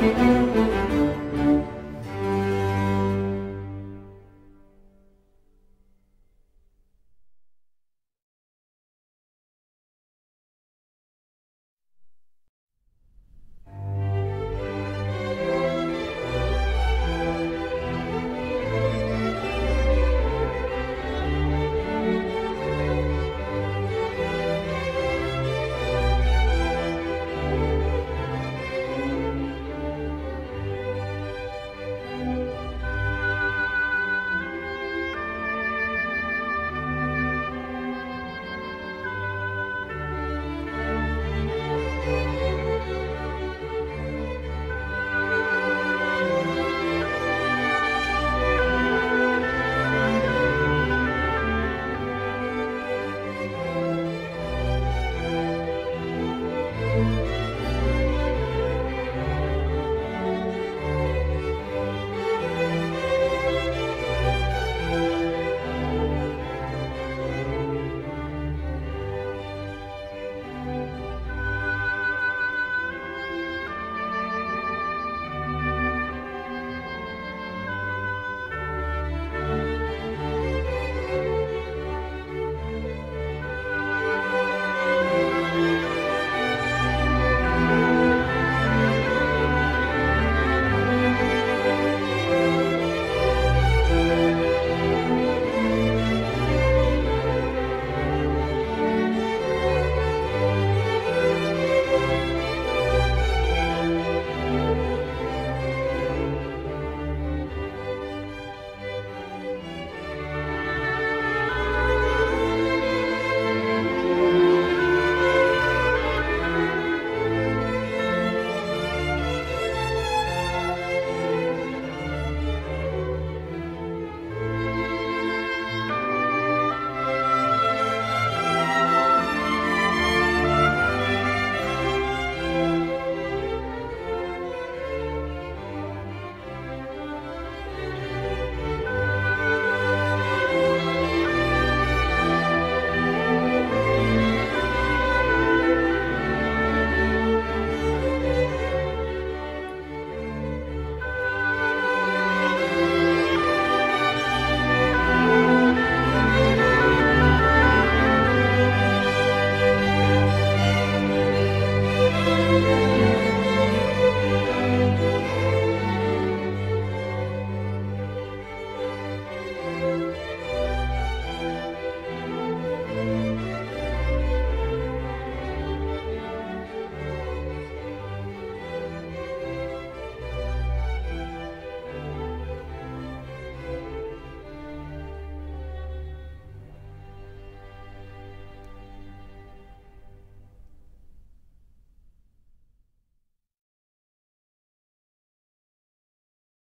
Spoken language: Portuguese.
Música